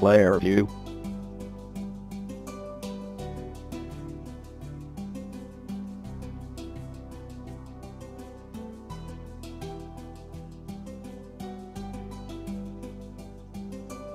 Player view.